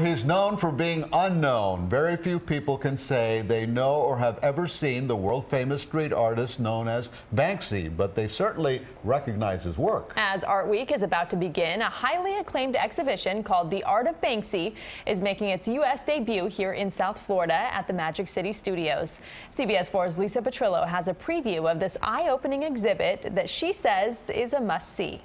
He's known for being unknown. Very few people can say they know or have ever seen the world famous street artist known as Banksy, but they certainly recognize his work. As Art Week is about to begin, a highly acclaimed exhibition called The Art of Banksy is making its U.S. debut here in South Florida at the Magic City Studios. CBS 4's Lisa Petrillo has a preview of this eye opening exhibit that she says is a must see.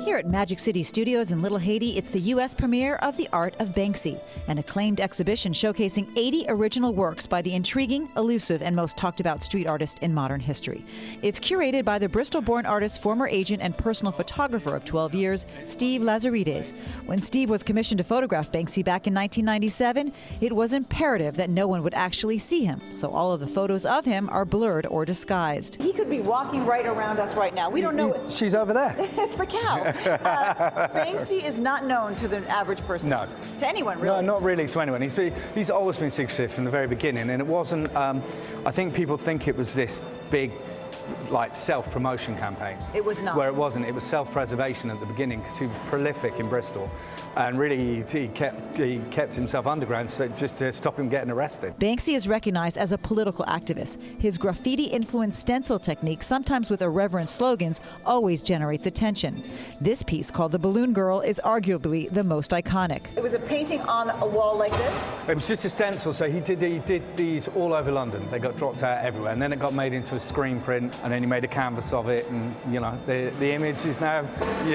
Here at Magic City Studios in Little Haiti, it's the U.S. premiere of The Art of Banksy, an acclaimed exhibition showcasing 80 original works by the intriguing, elusive, and most talked about street artist in modern history. It's curated by the Bristol born artist's former agent and personal photographer of 12 years, Steve Lazarides. When Steve was commissioned to photograph Banksy back in 1997, it was imperative that no one would actually see him, so all of the photos of him are blurred or disguised. He could be walking right around us right now. We don't know. She's over there. it's the cow. Uh, Banksy is not known to the average person. No. To anyone, really. No, not really to anyone. He's, been, he's always been secretive from the very beginning, and it wasn't. Um, I think people think it was this big like self-promotion campaign. It was not. Where it wasn't. It was self-preservation at the beginning because he was prolific in Bristol, and really he kept he kept himself underground so just to stop him getting arrested. Banksy is recognized as a political activist. His graffiti-influenced stencil technique, sometimes with irreverent slogans, always generates attention. This piece, called "The Balloon Girl," is arguably the most iconic. It was a painting on a wall like this. It was just a stencil, so he did he did these all over London. They got dropped out everywhere, and then it got made into a screen print and then he made a canvas of it, and you know the the image is now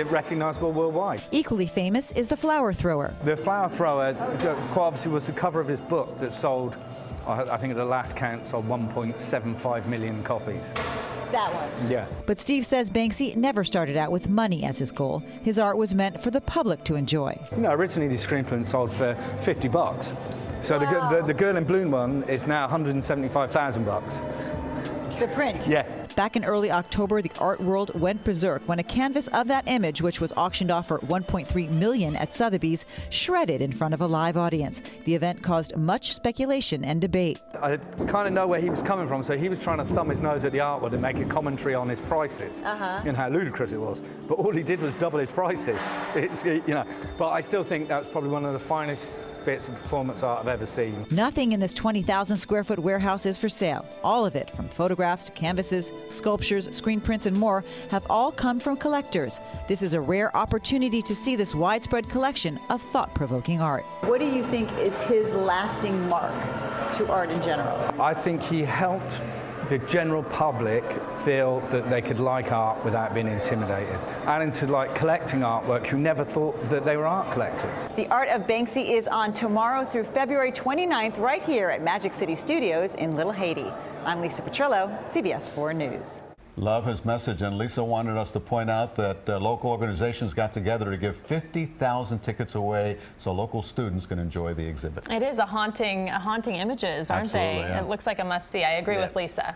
recognisable worldwide. Equally famous is the flower thrower. The flower thrower, uh, quite obviously, was the cover of his book that sold. I think at the last count sold 1.75 million copies. That one. Yeah. But Steve says Banksy never started out with money as his goal. His art was meant for the public to enjoy. You know, originally the screen print sold for 50 bucks. So wow. the, the, the girl in blue one is now 175,000 bucks. The print? Yeah. Back in early October, the art world went berserk when a canvas of that image, which was auctioned off for 1.3 million at Sotheby's, shredded in front of a live audience. The event caused much speculation and debate. I kind of know where he was coming from, so he was trying to thumb his nose at the art world and make a commentary on his prices uh-huh. and how ludicrous it was. But all he did was double his prices. It's, you know, but I still think that was probably one of the finest bits of performance art I've ever seen. Nothing in this 20,000 square foot warehouse is for sale. All of it, from photographs to canvases, sculptures, screen prints, and more, have all come from collectors. This is a rare opportunity to see this widespread collection of thought provoking art. What do you think is his lasting mark to art in general? I think he helped the general public feel that they could like art without being intimidated and into like collecting artwork who never thought that they were art collectors. The Art of Banksy is on tomorrow through February 29th right here at Magic City Studios in Little Haiti. I'm Lisa Petrillo, CBS 4 News. Love his message, and Lisa wanted us to point out that uh, local organizations got together to give 50,000 tickets away so local students can enjoy the exhibit. It is a haunting, haunting images, aren't Absolutely, they? Yeah. It looks like a must-see. I agree yeah. with Lisa.